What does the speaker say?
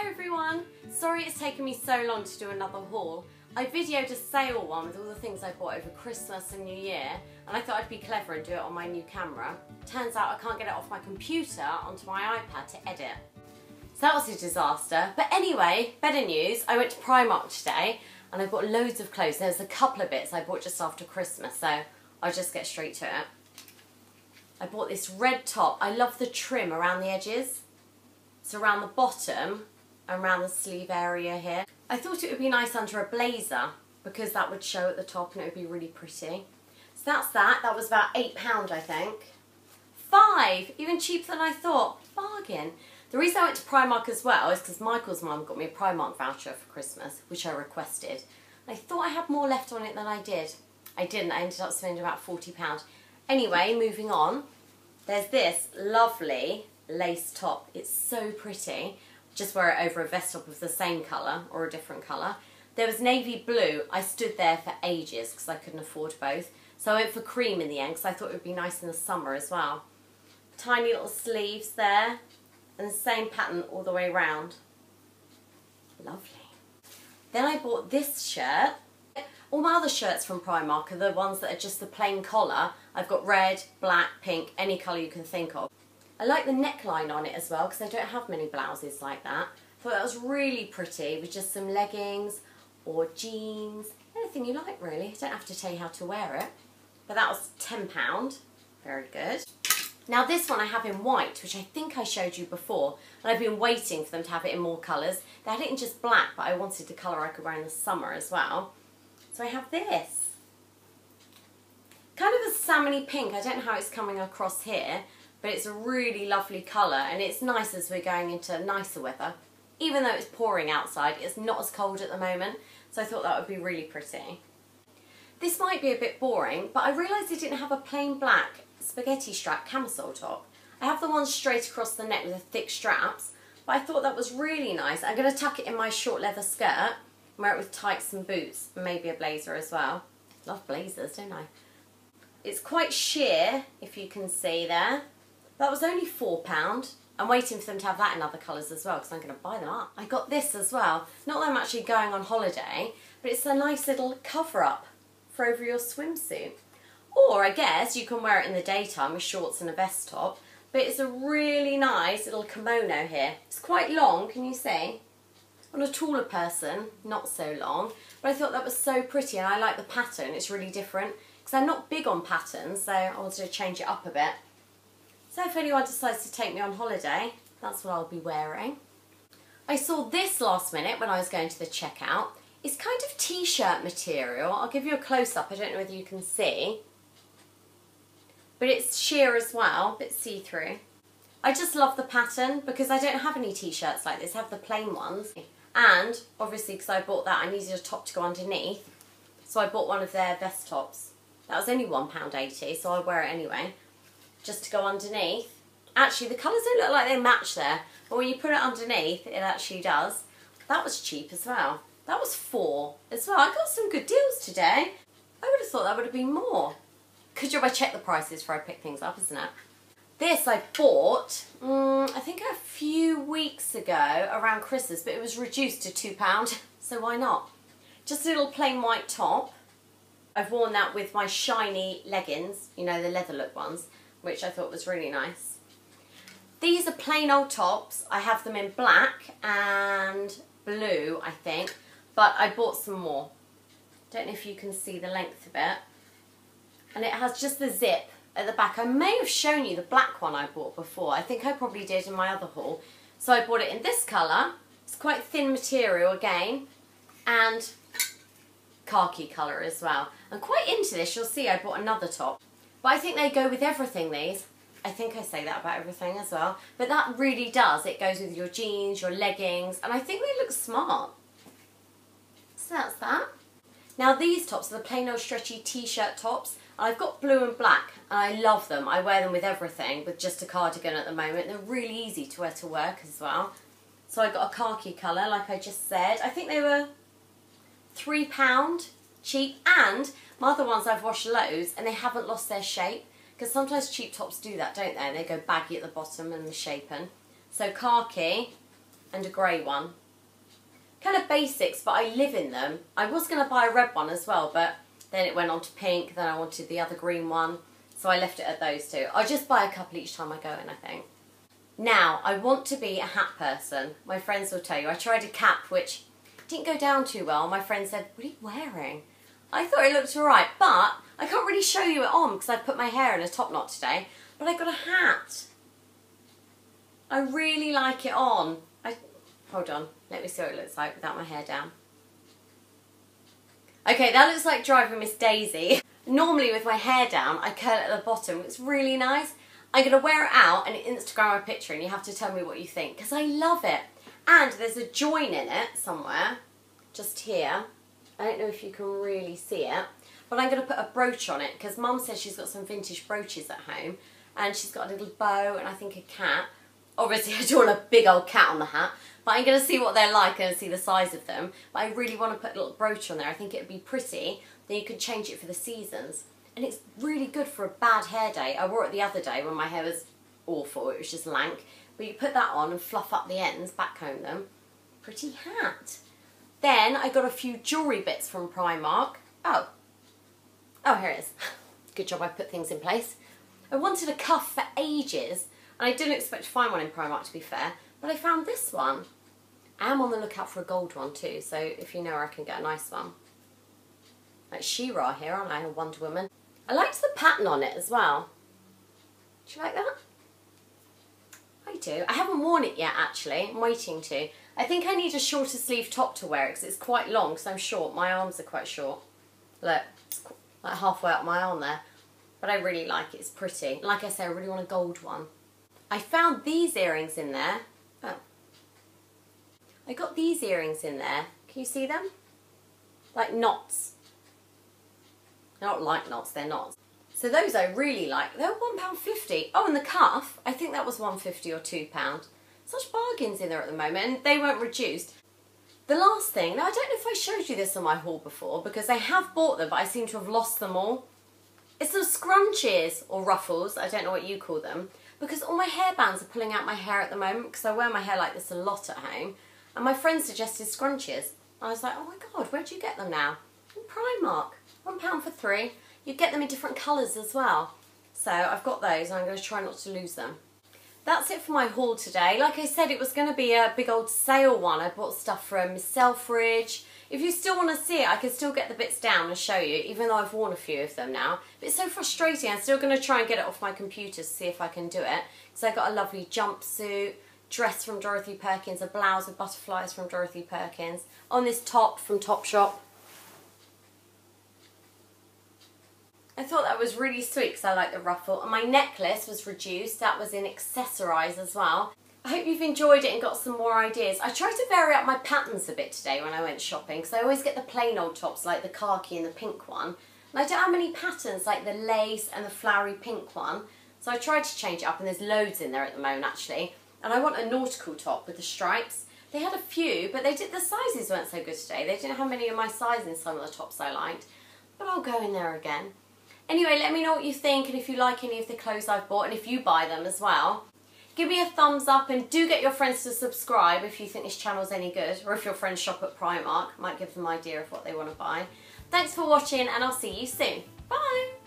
Hi everyone! Sorry it's taken me so long to do another haul. I videoed a sale one with all the things I bought over Christmas and New Year and I thought I'd be clever and do it on my new camera. Turns out I can't get it off my computer onto my iPad to edit. So that was a disaster. But anyway, better news, I went to Primark today and I bought loads of clothes. There's a couple of bits I bought just after Christmas so I'll just get straight to it. I bought this red top. I love the trim around the edges. It's around the bottom around the sleeve area here. I thought it would be nice under a blazer because that would show at the top and it would be really pretty. So that's that. That was about £8 I think. Five! Even cheaper than I thought. Bargain. The reason I went to Primark as well is because Michael's mum got me a Primark voucher for Christmas, which I requested. I thought I had more left on it than I did. I didn't. I ended up spending about £40. Anyway, moving on. There's this lovely lace top. It's so pretty. Just wear it over a vest top of the same colour or a different colour. There was navy blue. I stood there for ages because I couldn't afford both. So I went for cream in the end because I thought it would be nice in the summer as well. Tiny little sleeves there and the same pattern all the way around. Lovely. Then I bought this shirt. All my other shirts from Primark are the ones that are just the plain collar. I've got red, black, pink, any colour you can think of. I like the neckline on it as well because I don't have many blouses like that. Thought that was really pretty with just some leggings or jeans, anything you like really. I don't have to tell you how to wear it. But that was £10, very good. Now this one I have in white, which I think I showed you before, and I've been waiting for them to have it in more colours. They had it in just black, but I wanted the colour I could wear in the summer as well. So I have this. Kind of a salmony pink, I don't know how it's coming across here, but it's a really lovely colour and it's nice as we're going into nicer weather. Even though it's pouring outside, it's not as cold at the moment, so I thought that would be really pretty. This might be a bit boring, but I realised it didn't have a plain black spaghetti strap camisole top. I have the one straight across the neck with the thick straps, but I thought that was really nice. I'm going to tuck it in my short leather skirt, wear it with tights and boots, and maybe a blazer as well. Love blazers, don't I? It's quite sheer, if you can see there. That was only £4. I'm waiting for them to have that in other colours as well because I'm going to buy them up. I got this as well. Not that I'm actually going on holiday, but it's a nice little cover-up for over your swimsuit. Or I guess you can wear it in the daytime with shorts and a vest top. But it's a really nice little kimono here. It's quite long, can you see? On a taller person, not so long. But I thought that was so pretty and I like the pattern. It's really different. Because I'm not big on patterns, so I wanted to change it up a bit. So if anyone decides to take me on holiday, that's what I'll be wearing. I saw this last minute when I was going to the checkout. It's kind of t-shirt material. I'll give you a close-up. I don't know whether you can see. But it's sheer as well, a bit see-through. I just love the pattern because I don't have any t-shirts like this. I have the plain ones. And obviously because I bought that, I needed a top to go underneath. So I bought one of their vest tops. That was only £1.80, so I'll wear it anyway just to go underneath. Actually, the colours don't look like they match there, but when you put it underneath, it actually does. That was cheap as well. That was four as well. I got some good deals today. I would have thought that would have been more. Good job I checked the prices before I pick things up, isn't it? This I bought, um, I think a few weeks ago around Christmas, but it was reduced to £2, so why not? Just a little plain white top. I've worn that with my shiny leggings, you know, the leather look ones which I thought was really nice. These are plain old tops. I have them in black and blue, I think, but I bought some more. Don't know if you can see the length of it. And it has just the zip at the back. I may have shown you the black one I bought before. I think I probably did in my other haul. So I bought it in this colour. It's quite thin material again. And khaki colour as well. I'm quite into this. You'll see I bought another top. But I think they go with everything, these. I think I say that about everything as well. But that really does. It goes with your jeans, your leggings, and I think they look smart. So that's that. Now these tops are the plain old stretchy t-shirt tops. I've got blue and black, and I love them. I wear them with everything, with just a cardigan at the moment. They're really easy to wear to work as well. So I got a khaki colour, like I just said. I think they were £3 cheap, and my other ones I've washed loads and they haven't lost their shape because sometimes cheap tops do that, don't they? They go baggy at the bottom and misshapen. So khaki, and a grey one. Kind of basics, but I live in them. I was going to buy a red one as well, but then it went on to pink, then I wanted the other green one. So I left it at those two. I'll just buy a couple each time I go in, I think. Now, I want to be a hat person. My friends will tell you. I tried a cap which didn't go down too well. My friend said, what are you wearing? I thought it looked alright, but I can't really show you it on because I've put my hair in a top knot today. But I got a hat. I really like it on. I Hold on, let me see what it looks like without my hair down. Okay, that looks like driving Miss Daisy. Normally with my hair down, I curl it at the bottom. It's really nice. I'm going to wear it out and Instagram a picture and you have to tell me what you think because I love it. And there's a join in it somewhere, just here. I don't know if you can really see it, but I'm going to put a brooch on it because mum says she's got some vintage brooches at home and she's got a little bow and I think a cat. Obviously I don't want a big old cat on the hat, but I'm going to see what they're like and see the size of them. But I really want to put a little brooch on there. I think it would be pretty. Then you could change it for the seasons. And it's really good for a bad hair day. I wore it the other day when my hair was awful. It was just lank. But you put that on and fluff up the ends, back comb them. Pretty hat. Then I got a few jewellery bits from Primark. Oh. Oh, here it is. Good job I put things in place. I wanted a cuff for ages and I didn't expect to find one in Primark to be fair, but I found this one. I am on the lookout for a gold one too, so if you know where I can get a nice one. Like She-Ra here, aren't I? A Wonder Woman. I liked the pattern on it as well. Do you like that? I. I haven't worn it yet actually. I'm waiting to. I think I need a shorter sleeve top to wear it because it's quite long because I'm short. My arms are quite short. Look, like halfway up my arm there. But I really like it. It's pretty. Like I say, I really want a gold one. I found these earrings in there. Oh. I got these earrings in there. Can you see them? Like knots. They're not like knots, they're knots. So those I really like. They were £1.50. Oh, and the cuff, I think that was 150 or £2. Such bargains in there at the moment, they weren't reduced. The last thing, now I don't know if I showed you this on my haul before, because I have bought them, but I seem to have lost them all. It's some scrunchies, or ruffles, I don't know what you call them, because all my hair bands are pulling out my hair at the moment, because I wear my hair like this a lot at home, and my friend suggested scrunchies. I was like, oh my god, where'd you get them now? In Primark. One pound for three. You get them in different colours as well. So I've got those and I'm going to try not to lose them. That's it for my haul today. Like I said, it was going to be a big old sale one. I bought stuff from Selfridge. If you still want to see it, I can still get the bits down and show you, even though I've worn a few of them now. But it's so frustrating. I'm still going to try and get it off my computer to see if I can do it. So I got a lovely jumpsuit, dress from Dorothy Perkins, a blouse with butterflies from Dorothy Perkins. On this top from Topshop. I thought that was really sweet because I like the ruffle. And my necklace was reduced. That was in Accessorize as well. I hope you've enjoyed it and got some more ideas. I tried to vary up my patterns a bit today when I went shopping because I always get the plain old tops like the khaki and the pink one. And I don't have many patterns like the lace and the flowery pink one. So I tried to change it up and there's loads in there at the moment actually. And I want a nautical top with the stripes. They had a few, but they did the sizes weren't so good today. They didn't have many of my sizes in some of the tops I liked. But I'll go in there again. Anyway, let me know what you think and if you like any of the clothes I've bought and if you buy them as well. Give me a thumbs up and do get your friends to subscribe if you think this channel's any good or if your friends shop at Primark. Might give them an idea of what they want to buy. Thanks for watching and I'll see you soon. Bye!